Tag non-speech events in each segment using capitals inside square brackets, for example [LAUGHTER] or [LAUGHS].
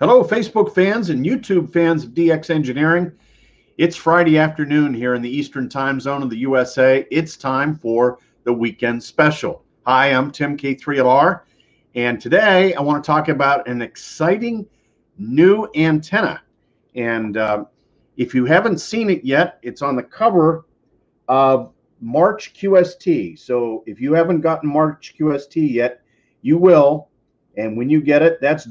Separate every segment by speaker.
Speaker 1: Hello, Facebook fans and YouTube fans of DX Engineering. It's Friday afternoon here in the Eastern time zone of the USA. It's time for the weekend special. Hi, I'm Tim K3LR, and today I want to talk about an exciting new antenna. And uh, if you haven't seen it yet, it's on the cover of March QST. So if you haven't gotten March QST yet, you will. And when you get it, that's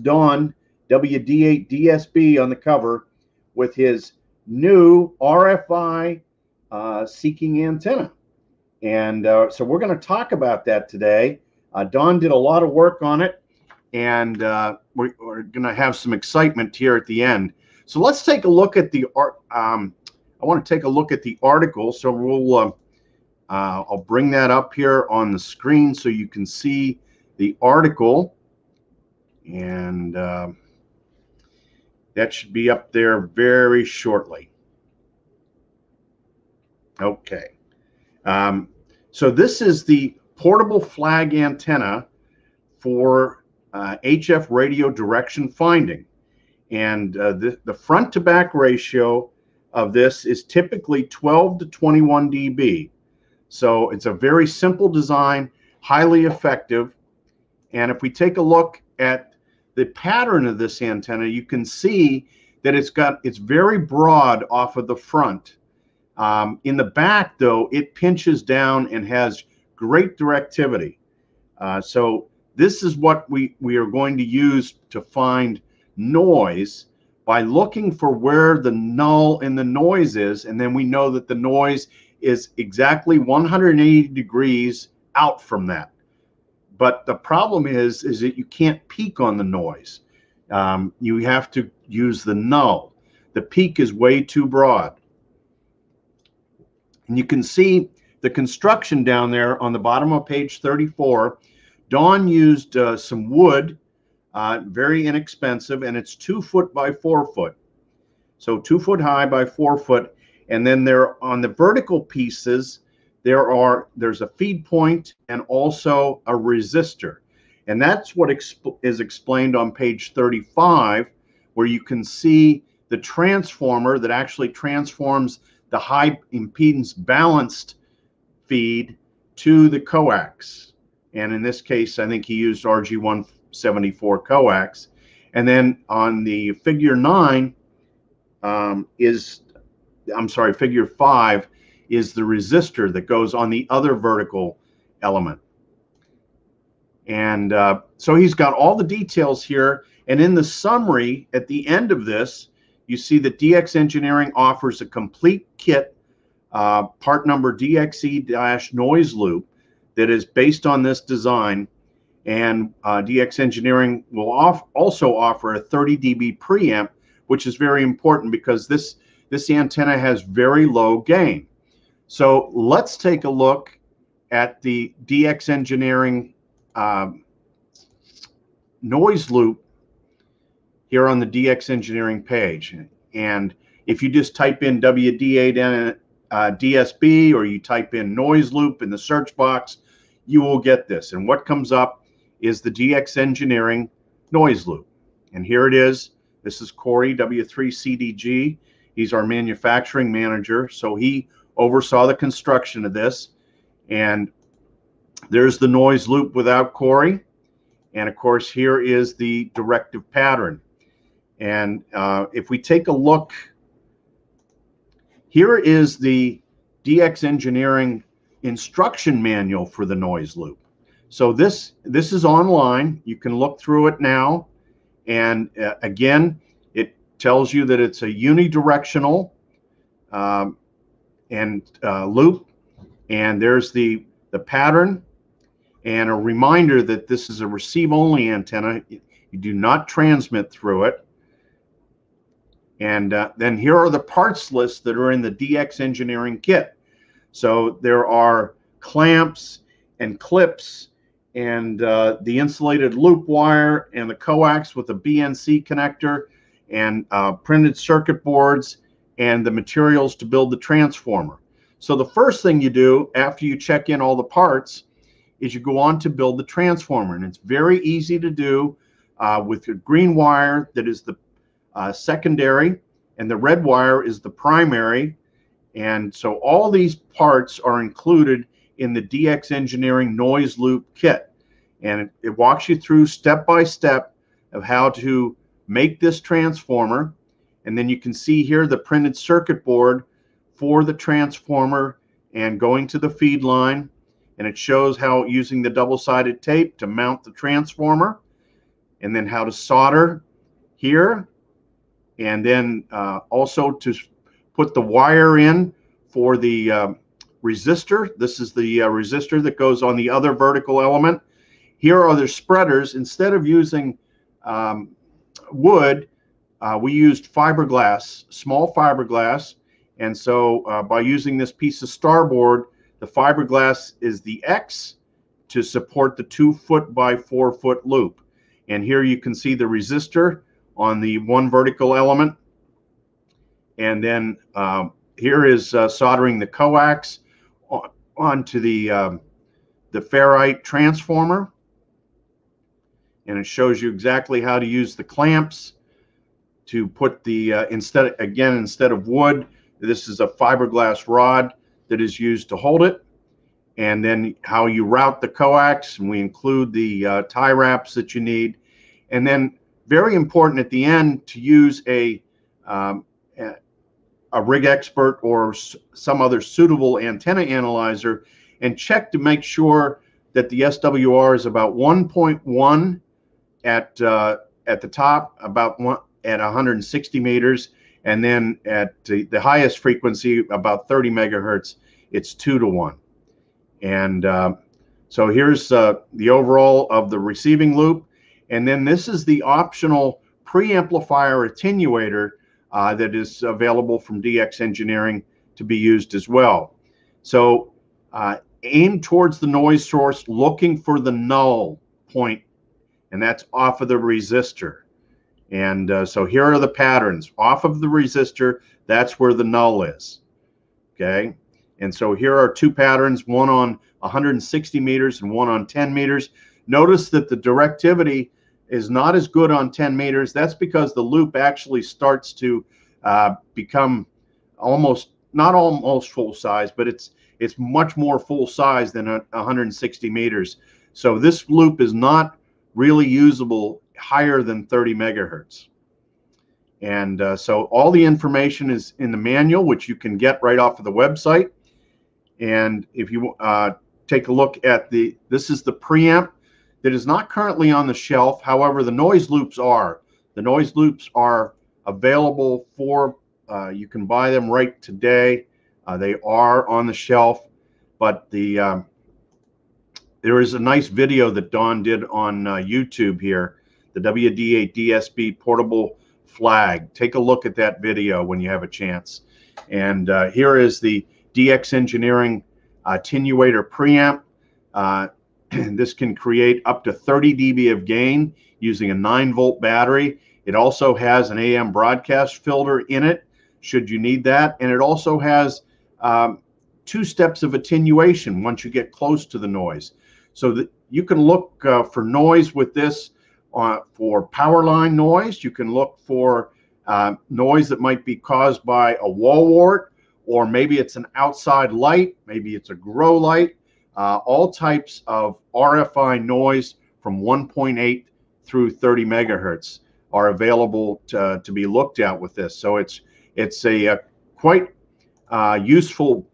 Speaker 1: Don WD8DSB on the cover with his new RFI uh, seeking antenna. And uh, so we're going to talk about that today. Uh, Don did a lot of work on it, and uh, we're, we're going to have some excitement here at the end. So let's take a look at the art. Um, I want to take a look at the article. So we'll uh, uh, I'll bring that up here on the screen so you can see the article, and uh, that should be up there very shortly. Okay. Um, so this is the portable flag antenna for uh, HF radio direction finding. And uh, the, the front to back ratio of this is typically 12 to 21 dB. So it's a very simple design, highly effective. And if we take a look at the pattern of this antenna, you can see that it's got it's very broad off of the front. Um, in the back, though, it pinches down and has great directivity. Uh, so this is what we, we are going to use to find noise by looking for where the null in the noise is. And then we know that the noise is exactly 180 degrees out from that. But the problem is, is that you can't peak on the noise. Um, you have to use the null. The peak is way too broad. And you can see the construction down there on the bottom of page 34. Don used uh, some wood, uh, very inexpensive, and it's two foot by four foot. So two foot high by four foot. And then there on the vertical pieces, there are there's a feed point and also a resistor. And that's what exp is explained on page 35 where you can see the transformer that actually transforms the high impedance balanced feed to the coax. And in this case i think he used rg174 coax. And then on the figure 9 um, is i'm sorry figure 5 is the resistor that goes on the other vertical element. And uh, so he's got all the details here. And in the summary at the end of this, you see that DX Engineering offers a complete kit, uh, part number DXE noise loop, that is based on this design. And uh, DX Engineering will off also offer a 30 dB preamp, which is very important because this, this antenna has very low gain. So let's take a look at the DX Engineering um, noise loop here on the DX Engineering page. And if you just type in WD8 uh, DSB or you type in noise loop in the search box, you will get this. And what comes up is the DX Engineering noise loop. And here it is. This is Corey W3CDG. He's our manufacturing manager. So he oversaw the construction of this. And there's the noise loop without Corey. And of course, here is the directive pattern. And uh, if we take a look, here is the DX Engineering instruction manual for the noise loop. So this this is online. You can look through it now. And uh, again, it tells you that it's a unidirectional um, and uh, loop. And there's the, the pattern and a reminder that this is a receive only antenna. You do not transmit through it. And uh, then here are the parts lists that are in the DX engineering kit. So there are clamps and clips and uh, the insulated loop wire and the coax with a BNC connector and uh, printed circuit boards and the materials to build the transformer. So the first thing you do after you check in all the parts is you go on to build the transformer. And it's very easy to do. uh, with your green wire that is the uh, secondary, and the red wire is the primary. And so all these parts are included in the DX Engineering Noise Loop Kit. And it, it walks you through step by step of how to make this transformer. And then you can see here the printed circuit board for the transformer and going to the feed line. And it shows how using the double-sided tape to mount the transformer and then how to solder here. And then uh, also to put the wire in for the uh, resistor. This is the uh, resistor that goes on the other vertical element. Here are the spreaders. Instead of using um, wood, uh, we used fiberglass, small fiberglass. And so uh, by using this piece of starboard, the fiberglass is the X to support the two foot by four foot loop. And here you can see the resistor on the one vertical element. And then um, here is uh, soldering the coax on, onto the, um, the ferrite transformer and it shows you exactly how to use the clamps to put the uh, instead again instead of wood this is a fiberglass rod that is used to hold it. And then how you route the coax and we include the uh, tie wraps that you need. And then very important at the end to use a um, a RigExpert or some other suitable antenna analyzer and check to make sure that the SWR is about 1.1 at uh, at the top, about one at 160 meters, and then at the, highest frequency, about 30 megahertz, it's two to one. And uh, so here's uh, the overall of the receiving loop, and then this is the optional preamplifier attenuator uh, that is available from DX Engineering to be used as well. So uh, aim towards the noise source, looking for the null point and that's off of the resistor. And uh, so here are the patterns. Off of the resistor, that's where the null is. Okay. And so here are two patterns, one on 160 meters and one on 10 meters. Notice that the directivity is not as good on 10 meters. That's because the loop actually starts to uh, become almost, not almost full size, but it's it's much more full size than 160 meters. So this loop is not really usable higher than 30 megahertz. And uh, so all the information is in the manual, which you can get right off of the website. And if you uh, take a look at the, this is the preamp that is not currently on the shelf. However, the noise loops are. The noise loops are available for, uh, you can buy them right today. Uh, they are on the shelf, but the um, there is a nice video that Don did on uh, YouTube here, the WD8 DSB portable flag. Take a look at that video when you have a chance. And uh, here is the DX Engineering attenuator preamp. Uh, [CLEARS THROAT] this can create up to 30 dB of gain using a 9 volt battery. It also has an AM broadcast filter in it, should you need that. And it also has um, two steps of attenuation once you get close to the noise. So that you can look uh, for noise with this uh, for power line noise. You can look for uh, noise that might be caused by a wall wart, or maybe it's an outside light, maybe it's a grow light. Uh, all types of RFI noise from 1.8 through 30 megahertz are available to, to be looked at with this. So it's it's a, a quite uh, useful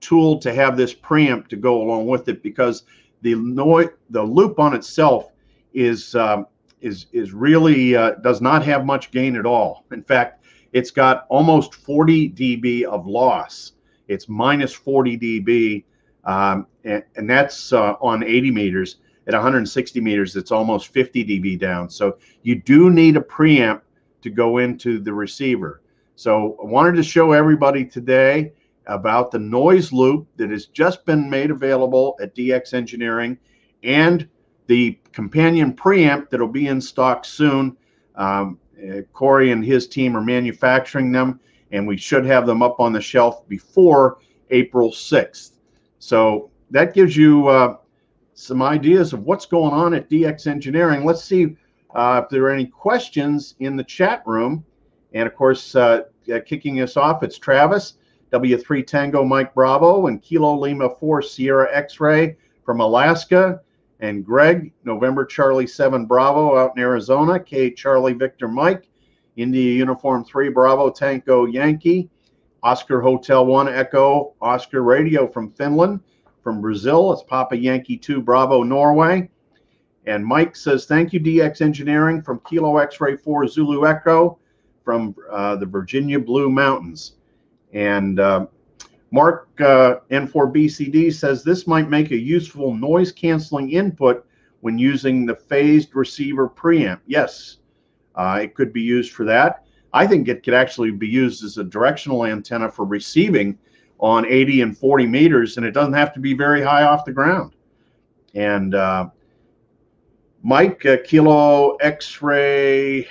Speaker 1: tool to have this preamp to go along with it because the noise, the loop on itself is um, is is really uh, does not have much gain at all. In fact, it's got almost 40 dB of loss. It's minus 40 dB, um, and, and, that's uh, on 80 meters. At 160 meters, it's almost 50 dB down. So you do need a preamp to go into the receiver. So I wanted to show everybody today about the noise loop that has just been made available at DX Engineering and the companion preamp that'll be in stock soon. Um, uh, Corey and his team are manufacturing them, and we should have them up on the shelf before April 6th. So that gives you uh, some ideas of what's going on at DX Engineering. Let's see Uh, if there are any questions in the chat room, and of course, uh, uh kicking us off, it's Travis, W3 Tango Mike Bravo, and Kilo Lima 4 Sierra X ray from Alaska, and Greg, November Charlie 7 Bravo out in Arizona, K Charlie Victor Mike, India Uniform 3 Bravo Tango Yankee, Oscar Hotel 1 Echo, Oscar Radio from Finland, from Brazil, it's Papa Yankee 2 Bravo Norway. And Mike says, Thank you, DX Engineering from Kilo X Ray 4 Zulu Echo from uh, the Virginia Blue Mountains. And uh, Mark uh, N4BCD says this might make a useful noise canceling input when using the phased receiver preamp. Yes, uh, it could be used for that. I think it could actually be used as a directional antenna for receiving on 80 and 40 meters, and it doesn't have to be very high off the ground. And uh, Mike, uh, Kilo X-ray,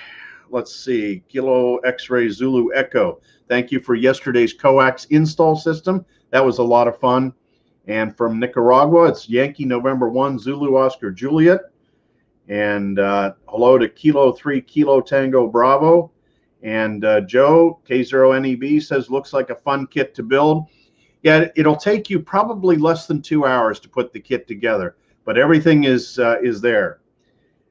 Speaker 1: let's see, Kilo X-ray Zulu Echo. Thank you for yesterday's coax install system. That was a lot of fun. And from Nicaragua, it's Yankee November 1 Zulu Oscar Juliet. And uh, hello to Kilo 3 Kilo Tango Bravo. And uh, Joe, K0NEB, says looks like a fun kit to build. Yeah, it'll take you probably less than two hours to put the kit together, but everything is uh, is there.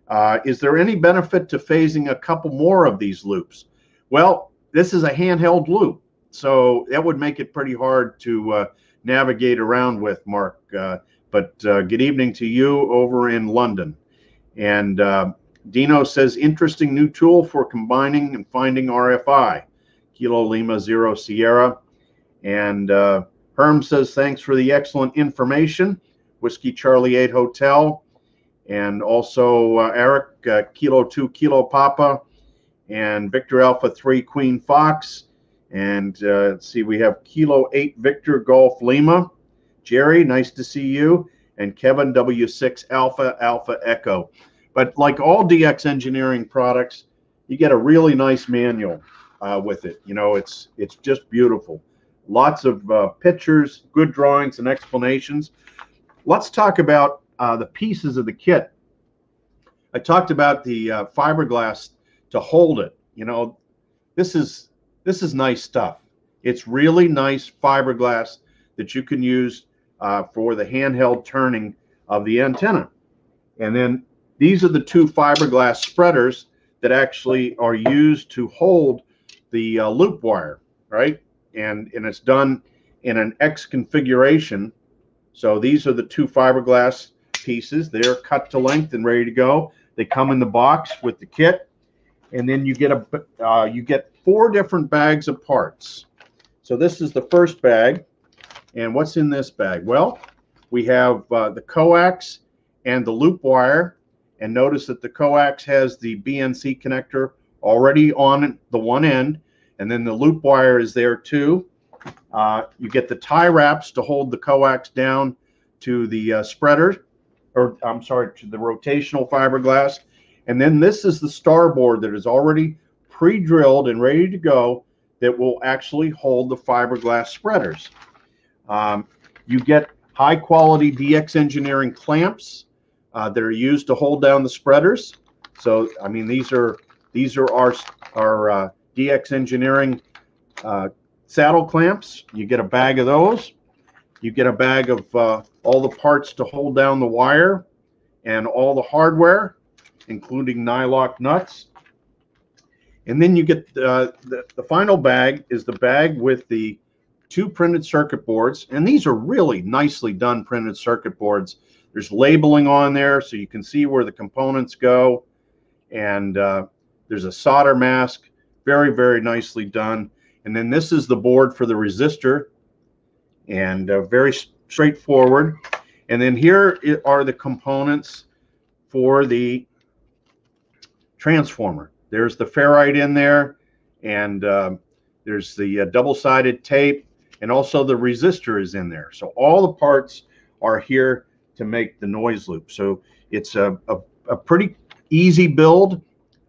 Speaker 1: Uh, is there any benefit to phasing a couple more of these loops? Well, this is a handheld loop, so that would make it pretty hard to uh, navigate around with, Mark. Uh, but uh, good evening to you over in London. And uh, Dino says, interesting new tool for combining and finding RFI. Kilo Lima Zero Sierra. And uh, Herm says, thanks for the excellent information. Whiskey Charlie 8 Hotel. And also uh, Eric, uh, Kilo 2 Kilo Papa. And Victor Alpha 3 Queen Fox. And uh, let's see, we have Kilo 8 Victor Golf Lima. Jerry, nice to see you. And Kevin W6 Alpha Alpha Echo. But like all DX engineering products, you get a really nice manual uh, with it. You know, it's it's just beautiful. Lots of uh, pictures, good drawings, and explanations. Let's talk about uh, the pieces of the kit. I talked about the uh, fiberglass to hold it. You know, this is this is nice stuff. It's really nice fiberglass that you can use uh, for the handheld turning of the antenna. And then these are the two fiberglass spreaders that actually are used to hold the uh, loop wire, right? And, and it's done in an X configuration. So these are the two fiberglass pieces. They're cut to length and ready to go. They come in the box with the kit, and then you get a uh, you get four different bags of parts. So this is the first bag, and what's in this bag? Well, we have uh, the coax and the loop wire and notice that the coax has the BNC connector already on the one end, and then the loop wire is there too. Uh, you get the tie wraps to hold the coax down to the uh, spreader, or I'm sorry, to the rotational fiberglass. And then this is the starboard that is already pre-drilled and ready to go that will actually hold the fiberglass spreaders. Um, you get high quality DX engineering clamps uh, that are used to hold down the spreaders. So, I mean, these are these are our our uh, DX Engineering uh, saddle clamps. You get a bag of those. You get a bag of uh, all the parts to hold down the wire and all the hardware, including nylock nuts. And then you get uh, the, the final bag is the bag with the two printed circuit boards. And these are really nicely done printed circuit boards. There's labeling on there so you can see where the components go. And uh, there's a solder mask, very, very nicely done. And then this is the board for the resistor and uh, very straightforward. And then here are the components for the transformer. There's the ferrite in there, and uh, there's the uh, double-sided tape, and also the resistor is in there. So all the parts are here to make the noise loop. So it's a, a, a pretty easy build.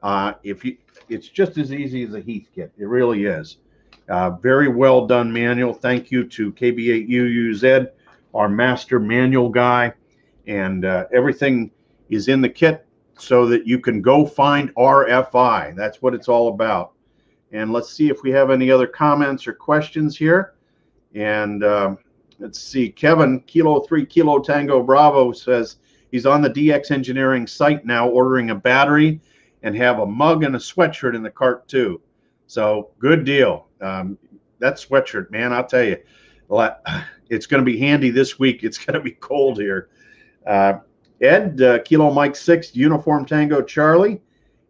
Speaker 1: Uh, if you, it's just as easy as a Heathkit. It really is. Uh, very well done manual. Thank you to KB8UUZ, our master manual guy. And uh, everything is in the kit so that you can go find RFI. That's what it's all about. And let's see if we have any other comments or questions here. And um, let's see, Kevin, Kilo 3 Kilo Tango Bravo says he's on the DX Engineering site now ordering a battery and have a mug and a sweatshirt in the cart too. So good deal. Um, that sweatshirt, man, I'll tell you, it's going to be handy this week. It's going to be cold here. Uh, Ed, uh, Kilo Mike 6, Uniform Tango Charlie,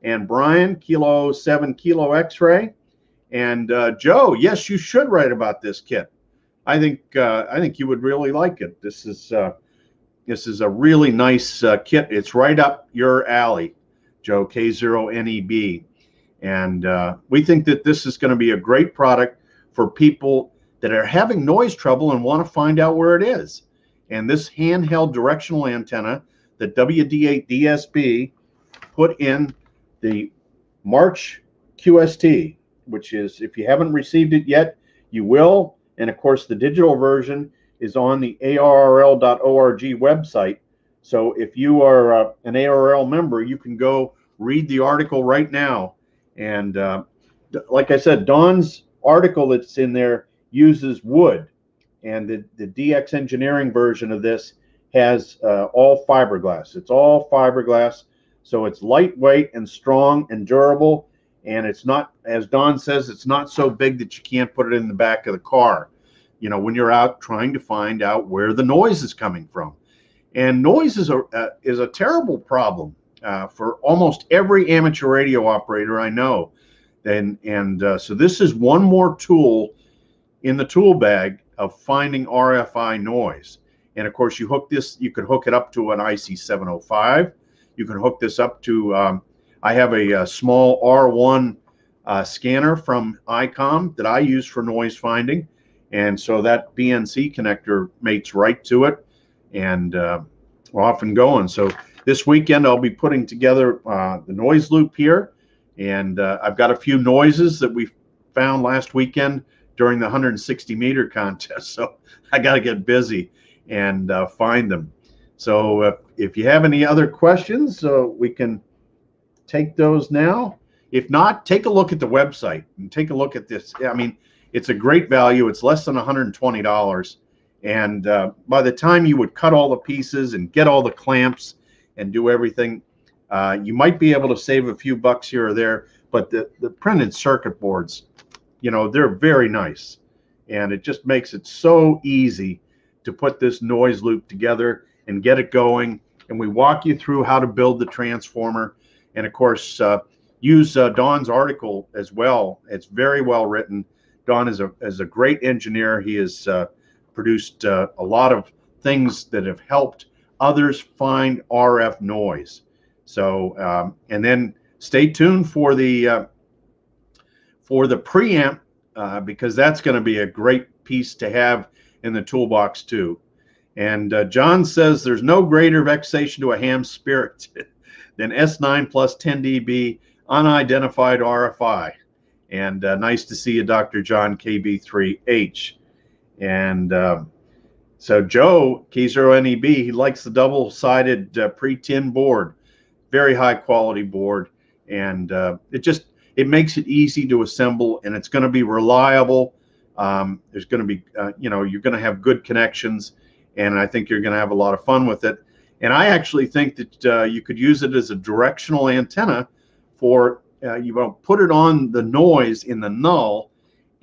Speaker 1: and Brian, Kilo 7, Kilo X Ray. And uh, Joe, yes, you should write about this kit. I think uh, I think you would really like it. This is uh, this is a really nice uh, kit. It's right up your alley, Joe K0NEB, and uh, we think that this is going to be a great product for people that are having noise trouble and want to find out where it is. And this handheld directional antenna the WD8 DSB put in the March QST, which is, if you haven't received it yet, you will. And of course, the digital version is on the ARRL.org website. So if you are uh, an ARRL member, you can go read the article right now. And uh, like I said, Don's article that's in there uses wood. And the, the DX engineering version of this has uh, all fiberglass. It's all fiberglass. So it's lightweight and strong and durable. And it's not, as Don says, it's not so big that you can't put it in the back of the car. You know, when you're out trying to find out where the noise is coming from. And noise is a, uh, is a terrible problem uh, for almost every amateur radio operator I know. And, and uh, so this is one more tool in the tool bag of finding RFI noise. And of course, you hook this, you could hook it up to an IC 705. You can hook this up to, um, I have a, a small R1 uh, scanner from ICOM that I use for noise finding. And so that BNC connector mates right to it. And uh, we're off and going. So this weekend, I'll be putting together uh, the noise loop here. And uh, I've got a few noises that we found last weekend during the 160 meter contest. [LAUGHS] So I got to get busy and uh, find them. So if, if you have any other questions, uh, we can take those now. If not, take a look at the website and take a look at this. I mean, it's a great value. It's less than $120. And uh, by the time you would cut all the pieces and get all the clamps and do everything, uh, you might be able to save a few bucks here or there. But the, the printed circuit boards, you know, they're very nice. And it just makes it so easy to put this noise loop together and get it going. And we walk you through how to build the transformer. And of course, uh, use uh, Don's article as well. It's very well written. Don is a, is a great engineer. He has uh, produced uh, a lot of things that have helped others find RF noise. So, um, and then stay tuned for the uh, for the preamp uh, because that's going to be a great piece to have in the toolbox too. And uh, John says there's no greater vexation to a ham spirit [LAUGHS] than S9 plus 10 dB unidentified RFI. And uh, nice to see you, Dr. John KB3H. And uh, so Joe, K0NEB, he likes the double-sided uh, pre-tin board, very high quality board. And uh, it just, it makes it easy to assemble and it's going to be reliable um, there's going to be, uh, you know, you're going to have good connections, and I think you're going to have a lot of fun with it. And I actually think that uh, you could use it as a directional antenna for, uh, you know, put it on the noise in the null,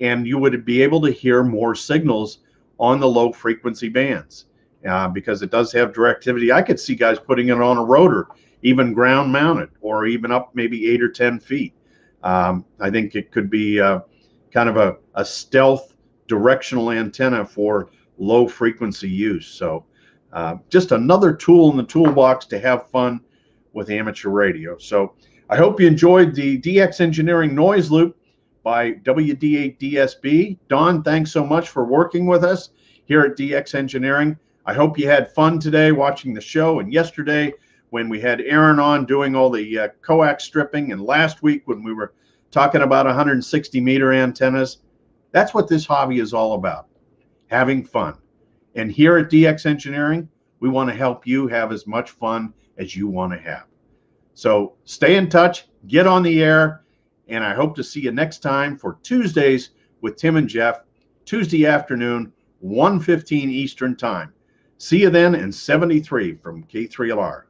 Speaker 1: and you would be able to hear more signals on the low frequency bands uh, because it does have directivity. I could see guys putting it on a rotor, even ground mounted, or even up maybe eight or 10 feet. Um, I think it could be uh, kind of a, a stealth directional antenna for low frequency use. So uh, just another tool in the toolbox to have fun with amateur radio. So I hope you enjoyed the DX Engineering Noise Loop by WD8DSB. Don, thanks so much for working with us here at DX Engineering. I hope you had fun today watching the show and yesterday when we had Aaron on doing all the uh, coax stripping and last week when we were talking about 160 meter antennas. That's what this hobby is all about having fun. And here at DX Engineering, we want to help you have as much fun as you want to have. So stay in touch, get on the air, and I hope to see you next time for Tuesdays with Tim and Jeff, Tuesday afternoon, 1:15 Eastern Time. See you then in 73 from K3LR.